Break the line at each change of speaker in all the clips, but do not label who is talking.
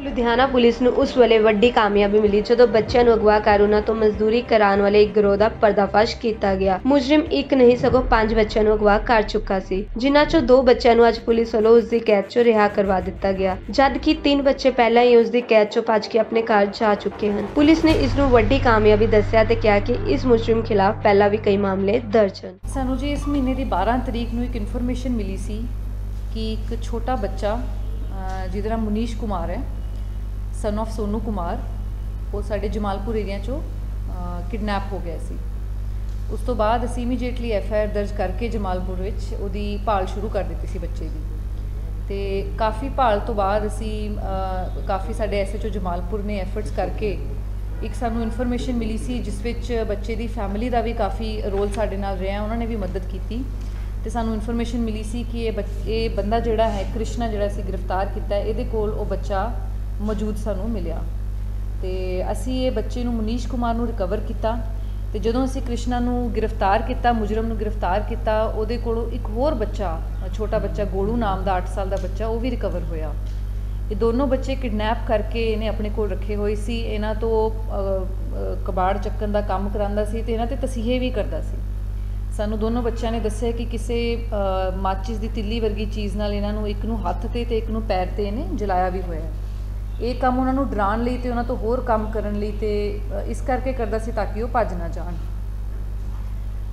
Ludhiana police ਨੂੰ ਉਸ ਵੇਲੇ ਵੱਡੀ ਕਾਮਯਾਬੀ ਮਿਲੀ ਜਦੋਂ ਬੱਚਿਆਂ ਨੂੰ ਅਗਵਾ ਕਰ ਉਹਨਾਂ ਤੋਂ ਮਜ਼ਦੂਰੀ ਕਰਾਉਣ ਵਾਲੇ ਇੱਕ ਗਿਰੋਹ ਦਾ ਪਰਦਾਫਾਸ਼ ਕੀਤਾ ਗਿਆ। ਮੁਜਰਮ ਇੱਕ ਨਹੀਂ, ਸਗੋਂ ਪੰਜ ਬੱਚਿਆਂ ਨੂੰ ਅਗਵਾ ਕਰ ਚੁੱਕਾ ਸੀ, ਜਿਨ੍ਹਾਂ ਚੋਂ ਦੋ ਬੱਚਿਆਂ ਨੂੰ ਅੱਜ ਪੁਲਿਸ ਵੱਲੋਂ ਉਸ ਦੀ ਕੈਦ ਚੋਂ ਰਿਹਾ ਕਰਵਾ ਦਿੱਤਾ ਗਿਆ। ਜਦ ਕਿ ਤਿੰਨ ਬੱਚੇ ਪਹਿਲਾਂ ਹੀ ਉਸ ਦੀ ਕੈਦ ਚੋਂ ਭੱਜ ਕੇ ਆਪਣੇ ਘਰ ਜਾ ਚੁੱਕੇ ਹਨ। ਪੁਲਿਸ ਨੇ ਇਸ ਨੂੰ ਵੱਡੀ ਕਾਮਯਾਬੀ ਦੱਸਿਆ ਤੇ ਕਿਹਾ ਕਿ ਇਸ ਮੁਜਰਮ ਖਿਲਾਫ ਪਹਿਲਾਂ ਵੀ ਕਈ ਮਾਮਲੇ ਦਰਜ ਹਨ।
ਸਾਨੂੰ ਜੀ ਇਸ ਮਹੀਨੇ ਦੀ 12 ਤਰੀਕ ਨੂੰ ਇੱਕ ਇਨਫੋਰਮੇਸ਼ਨ ਮਿਲੀ ਸੀ ਕਿ ਇੱਕ ਛੋਟਾ ਬੱਚਾ ਜਿਹਦਾ ਨਾਮ ਮੁਨੀਸ਼ ਕੁਮਾਰ ਹੈ ਸਨ of ਸੋਨੂ ਕੁਮਾਰ ਉਹ ਸਾਡੇ ਜਮਾਲਪੁਰ ਏਰੀਆ ਚੋਂ ਕਿਡਨੈਪ ਹੋ ਗਿਆ ਸੀ। ਉਸ ਤੋਂ ਬਾਅਦ ਅਸੀਂ ਇਮੀਡੀਏਟਲੀ ਐਫ ਆਈ ਆਰ ਦਰਜ ਕਰਕੇ ਜਮਾਲਪੁਰ ਵਿੱਚ ਉਹਦੀ ਭਾਲ ਸ਼ੁਰੂ ਕਰ ਦਿੱਤੀ ਸੀ ਬੱਚੇ ਦੀ। ਤੇ ਕਾਫੀ ਭਾਲ ਤੋਂ ਬਾਅਦ ਅਸੀਂ ਕਾਫੀ ਸਾਡੇ ਐਸਐਚਓ ਜਮਾਲਪੁਰ ਨੇ ਐਫਰਟਸ ਕਰਕੇ ਇੱਕ ਸਾਨੂੰ ਇਨਫੋਰਮੇਸ਼ਨ ਮਿਲੀ ਸੀ, ਜਿਸ ਵਿੱਚ ਬੱਚੇ ਦੀ ਫੈਮਿਲੀ ਦਾ ਵੀ ਕਾਫੀ ਰੋਲ ਸਾਡੇ ਨਾਲ ਰਿਹਾ, ਉਹਨਾਂ ਨੇ ਵੀ ਮਦਦ ਕੀਤੀ। ਤੇ ਸਾਨੂੰ ਇਨਫੋਰਮੇਸ਼ਨ ਮਿਲੀ ਸੀ ਕਿ ਇਹ ਬੱਚ- ਇਹ ਬੰਦਾ ਜਿਹੜਾ ਹੈ, ਕ੍ਰਿਸ਼ਨਾ ਜਿਹੜਾ ਸੀ ਗ੍ਰਿਫਤਾਰ ਕੀਤਾ, ਇਹਦੇ ਕੋਲ ਉਹ ਬੱਚਾ ਮੌਜੂਦ ਸਾਨੂੰ ਮਿਲਿਆ। ਤੇ ਅਸੀਂ ਇਹ ਬੱਚੇ ਨੂੰ ਮਨੀਸ਼ ਕੁਮਾਰ ਨੂੰ ਰਿਕਵਰ ਕੀਤਾ। ਤੇ ਜਦੋਂ ਅਸੀਂ ਕ੍ਰਿਸ਼ਨਾ ਨੂੰ ਗ੍ਰਿਫਤਾਰ ਕੀਤਾ, ਮੁਜਰਮ ਨੂੰ ਗ੍ਰਿਫਤਾਰ ਕੀਤਾ, ਉਹਦੇ ਕੋਲੋਂ ਇੱਕ ਹੋਰ ਬੱਚਾ, ਛੋਟਾ ਬੱਚਾ ਗੋਲੂ ਨਾਮ ਦਾ 8 ਸਾਲ ਦਾ ਬੱਚਾ, ਉਹ ਵੀ ਰਿਕਵਰ ਹੋਇਆ। ਇਹ ਦੋਨੋਂ ਬੱਚੇ ਕਿਡਨੈਪ ਕਰਕੇ ਇਹਨੇ ਆਪਣੇ ਕੋਲ ਰੱਖੇ ਹੋਏ ਸੀ। ਇਹਨਾਂ ਤੋਂ ਕਬਾੜ ਚੱਕਣ ਦਾ ਕੰਮ ਕਰਾਂਦਾ ਸੀ ਤੇ ਇਹਨਾਂ ਤੇ ਤਸੀਹੇ ਵੀ ਕਰਦਾ ਸੀ। ਸਾਨੂੰ ਦੋਨੋਂ ਬੱਚਿਆਂ ਨੇ ਦੱਸਿਆ ਕਿ ਕਿਸੇ ਮਾਚਿਸ ਦੀ ਤਿੱਲੀ ਵਰਗੀ ਚੀਜ਼ ਨਾਲ ਇਹਨਾਂ ਨੂੰ ਇੱਕ ਨੂੰ ਹੱਥ ਤੇ ਤੇ ਇੱਕ ਨੂੰ ਪੈਰ ਤੇ ਇਹਨੇ ਜਲਾਇਆ ਵੀ ਹੋਇਆ। ਇਹ ਕੰਮ ਉਹਨਾਂ ਨੂੰ ਡਰਾਉਣ ਲਈ ਤੇ ਉਹਨਾਂ ਤੋਂ ਹੋਰ ਕੰਮ ਕਰਨ ਲਈ ਤੇ ਇਸ ਕਰਕੇ ਕਰਦਾ ਸੀ ਤਾਂ ਕਿ ਉਹ ਭੱਜ ਨਾ ਜਾਣ।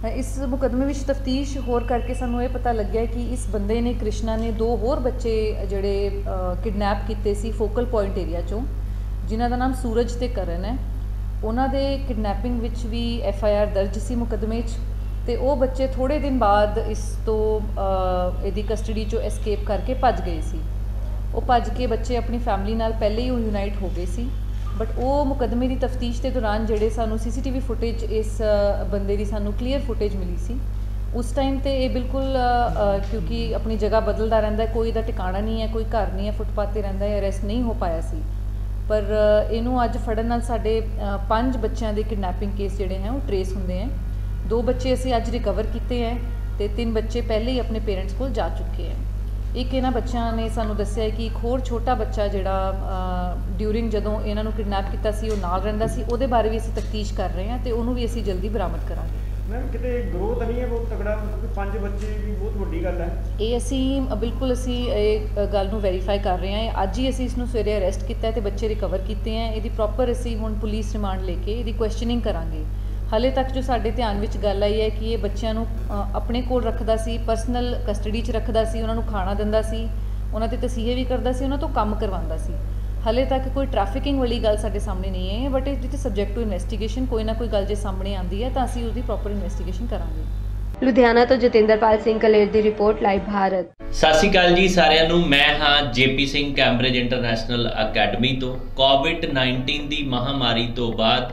ਇਸ ਮੁਕਦਮੇ ਵਿੱਚ ਤਫਤੀਸ਼ ਹੋਰ ਕਰਕੇ ਸਾਨੂੰ ਇਹ ਪਤਾ ਲੱਗਿਆ ਕਿ ਇਸ ਬੰਦੇ ਨੇ, ਕ੍ਰਿਸ਼ਨਾ ਨੇ ਦੋ ਹੋਰ ਬੱਚੇ ਜਿਹੜੇ ਕਿਡਨੈਪ ਕੀਤੇ ਸੀ ਫੋਕਲ ਪੁਆਇੰਟ ਏਰੀਆ ਚੋਂ, ਜਿਨ੍ਹਾਂ ਦਾ ਨਾਮ ਸੂਰਜ ਤੇ ਕਰਨ ਹੈ। ਉਹਨਾਂ ਦੇ ਕਿਡਨੈਪਿੰਗ ਵਿੱਚ ਵੀ ਐਫ ਆਈ ਆਰ ਦਰਜ ਸੀ ਮੁਕਦਮੇ 'ਚ ਤੇ ਉਹ ਬੱਚੇ ਥੋੜੇ ਦਿਨ ਬਾਅਦ ਇਸ ਤੋਂ ਇਹਦੀ ਕਸਟਡੀ ਚੋਂ ਐਸਕੇਪ ਕਰਕੇ ਭੱਜ ਗਏ ਸੀ। ਉਹ ਭੱਜ ਕੇ ਬੱਚੇ ਆਪਣੀ ਫੈਮਿਲੀ ਨਾਲ ਪਹਿਲੇ ਹੀ ਉਹ ਯੂਨਾਈਟ ਹੋ ਗਏ ਸੀ। ਬਟ ਉਹ ਮੁਕਦਮੇ ਦੀ ਤਫਤੀਸ਼ ਦੇ ਦੌਰਾਨ ਜਿਹੜੇ ਸਾਨੂੰ ਸੀਸੀਟੀਵੀ ਫੁਟੇਜ ਇਸ ਬੰਦੇ ਦੀ ਸਾਨੂੰ ਕਲੀਅਰ ਫੁਟੇਜ ਮਿਲੀ ਸੀ, ਉਸ ਟਾਈਮ ਤੇ ਇਹ ਬਿਲਕੁਲ ਕਿਉਂਕਿ ਆਪਣੀ ਜਗ੍ਹਾ ਬਦਲਦਾ ਰਹਿੰਦਾ ਕੋਈ ਦਾ ਟਿਕਾਣਾ ਨਹੀਂ ਹੈ, ਕੋਈ ਘਰ ਨਹੀਂ ਹੈ, ਫੁੱਟਪਾਥ ਤੇ ਰਹਿੰਦਾ ਹੈ ਅਰੈਸਟ ਨਹੀਂ ਹੋ ਪਾਇਆ ਸੀ। ਪਰ ਇਹਨੂੰ ਅੱਜ ਫੜਨ ਨਾਲ ਸਾਡੇ ਪੰਜ ਬੱਚਿਆਂ ਦੇ ਕਿਡਨੈਪਿੰਗ ਕੇਸ ਜਿਹੜੇ ਹੈ, ਉਹ ਟਰੇਸ ਹੁੰਦੇ ਹੈ। ਦੋ ਬੱਚੇ ਅਸੀਂ ਅੱਜ ਰਿਕਵਰ ਕੀਤੇ ਹੈ ਤੇ ਤਿੰਨ ਬੱਚੇ ਪਹਿਲੇ ਹੀ ਆਪਣੇ ਪੇਰੈਂਟਸ ਕੋਲ ਜਾ ਚੁੱਕੇ ਹੈ। ਇੱਕ ਇਹਨਾਂ ਬੱਚਿਆਂ ਨੇ ਸਾਨੂੰ ਦੱਸਿਆ ਕਿ ਇੱਕ ਹੋਰ ਛੋਟਾ ਬੱਚਾ ਜਿਹੜਾ ਡਿਊਰਿੰਗ ਜਦੋਂ ਇਹਨਾਂ ਨੂੰ ਕਿਡਨੈਪ ਕੀਤਾ ਸੀ ਉਹ ਨਾਲ ਰਹਿੰਦਾ ਸੀ ਉਹਦੇ ਬਾਰੇ ਵੀ ਅਸੀਂ ਤਫਤੀਸ਼ ਕਰ ਰਹੇ ਹਾਂ ਤੇ ਉਹਨੂੰ ਵੀ ਅਸੀਂ ਜਲਦੀ ਬਰਾਮਦ ਕਰਾਂਗੇ।
ਮੈਮ ਕਿਤੇ ਗਰੋਥ ਨਹੀਂ ਹੈ ਬਹੁਤ ਤਗੜਾ ਕਿਉਂਕਿ ਪੰਜ ਬੱਚੇ ਵੀ ਬਹੁਤ ਵੱਡੀ ਗੱਲ ਹੈ।
ਇਹ ਅਸੀਂ ਬਿਲਕੁਲ ਅਸੀਂ ਇਹ ਗੱਲ ਨੂੰ ਵੈਰੀਫਾਈ ਕਰ ਰਹੇ ਹਾਂ। ਅੱਜ ਹੀ ਅਸੀਂ ਇਸ ਨੂੰ ਸਵੇਰੇ ਅਰੈਸਟ ਕੀਤਾ ਤੇ ਬੱਚੇ ਰਿਕਵਰ ਕੀਤੇ ਹੈ। ਇਹਦੀ ਪ੍ਰੋਪਰ ਅਸੀਂ ਹੁਣ ਪੁਲਿਸ ਰਿਮਾਂਡ ਲੈ ਕੇ ਇਹਦੀ ਕੁਐਸਚਨਿੰਗ ਕਰਾਂਗੇ। ਹਲੇ ਤੱਕ ਜੋ ਸਾਡੇ ਧਿਆਨ ਵਿੱਚ ਗੱਲ ਆਈ ਹੈ ਕਿ ਇਹ ਬੱਚਿਆਂ ਨੂੰ ਆਪਣੇ ਕੋਲ ਰੱਖਦਾ ਸੀ ਪਰਸਨਲ ਕਸਟਡੀ 'ਚ ਰੱਖਦਾ ਸੀ ਉਹਨਾਂ ਨੂੰ ਖਾਣਾ ਦਿੰਦਾ ਸੀ ਉਹਨਾਂ ਤੇ ਤਸੀਹੇ ਵੀ ਕਰਦਾ ਸੀ ਉਹਨਾਂ ਤੋਂ ਕੰਮ ਕਰਵਾਉਂਦਾ ਸੀ। ਹਲੇ ਤੱਕ ਕੋਈ ਟ੍ਰੈਫਿਕਿੰਗ ਵਾਲੀ ਗੱਲ ਸਾਡੇ ਸਾਹਮਣੇ ਨਹੀਂ ਹੈ ਬਟ ਇਹ ਜਿੱਥੇ ਸਬਜੈਕਟ ਟੂ ਇਨਵੈਸਟੀਗੇਸ਼ਨ ਕੋਈ ਨਾ ਕੋਈ ਗੱਲ ਜੇ ਸਾਹਮਣੇ ਆਂਦੀ ਹੈ ਤਾਂ ਅਸੀਂ ਉਹਦੀ ਪ੍ਰੋਪਰ ਇਨਵੈਸਟੀਗੇਸ਼ਨ ਕਰਾਂਗੇ।
ਲੁਧਿਆਣਾ ਤੋਂ ਜਤਿੰਦਰਪਾਲ ਸਿੰਘ ਕਲੇਰ ਦੀ ਰਿਪੋਰਟ ਲਾਈਵ ਭਾਰਤ।
ਸਤਿ ਸ਼੍ਰੀ ਅਕਾਲ ਜੀ ਸਾਰਿਆਂ ਨੂੰ ਮੈਂ ਹਾਂ JP Singh Cambridge International Academy ਤੋਂ। ਕੋਵਿਡ-19 ਦੀ ਮਹਾਮਾਰੀ ਤੋਂ ਬਾਅਦ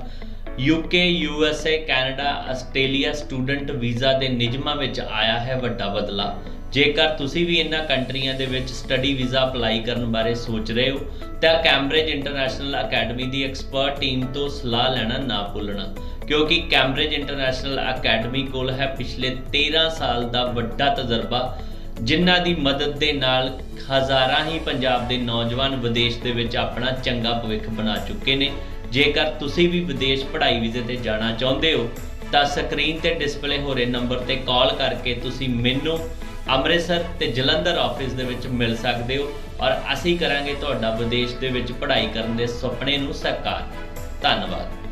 UK USA Canada Australia student visa ਦੇ ਨਿਯਮਾਂ ਵਿੱਚ ਆਇਆ ਹੈ ਵੱਡਾ ਬਦਲਾਅ। ਜੇਕਰ ਤੁਸੀਂ ਵੀ ਇਹਨਾਂ ਕੰਟਰੀਆਂ ਦੇ ਵਿੱਚ ਸਟੱਡੀ ਵੀਜ਼ਾ ਅਪਲਾਈ ਕਰਨ ਬਾਰੇ ਸੋਚ ਰਹੇ ਹੋ, ਤਾਂ ਕੈਂਬਰਿਜ ਇੰਟਰਨੈਸ਼ਨਲ ਅਕੈਡਮੀ ਦੀ ਐਕਸਪਰਟ ਟੀਮ ਤੋਂ ਸਲਾਹ ਲੈਣਾ ਨਾ ਭੁੱਲਣਾ, ਕਿਉਂਕਿ ਕੈਂਬਰਿਜ ਇੰਟਰਨੈਸ਼ਨਲ ਅਕੈਡਮੀ ਕੋਲ ਹੈ ਪਿਛਲੇ 13 ਸਾਲ ਦਾ ਵੱਡਾ ਤਜਰਬਾ, ਜਿਨ੍ਹਾਂ ਦੀ ਮਦਦ ਦੇ ਨਾਲ ਹਜ਼ਾਰਾਂ ਹੀ ਪੰਜਾਬ ਦੇ ਨੌਜਵਾਨ ਵਿਦੇਸ਼ ਦੇ ਵਿੱਚ ਆਪਣਾ ਚੰਗਾ ਭਵਿੱਖ ਬਣਾ ਚੁੱਕੇ ਨੇ। ਜੇਕਰ ਤੁਸੀਂ ਵੀ ਵਿਦੇਸ਼ ਪੜ੍ਹਾਈ ਵੀਜ਼ੇ ਤੇ ਜਾਣਾ ਚਾਹੁੰਦੇ ਹੋ, ਤਾਂ ਸਕਰੀਨ ਤੇ ਡਿਸਪਲੇ ਹੋ ਰਹੇ ਨੰਬਰ ਤੇ ਕਾਲ ਕਰਕੇ ਤੁਸੀਂ ਮੈਨੂੰ ਅੰਮ੍ਰਿਤਸਰ ਤੇ ਜਲੰਧਰ ਆਫਿਸ ਦੇ ਵਿੱਚ ਮਿਲ ਸਕਦੇ ਹੋ ਔਰ ਅਸੀਂ ਕਰਾਂਗੇ ਤੁਹਾਡਾ ਵਿਦੇਸ਼ ਦੇ ਵਿੱਚ ਪੜ੍ਹਾਈ ਕਰਨ ਦੇ ਸੁਪਨੇ ਨੂੰ ਸਾਕਾਰ। ਧੰਨਵਾਦ।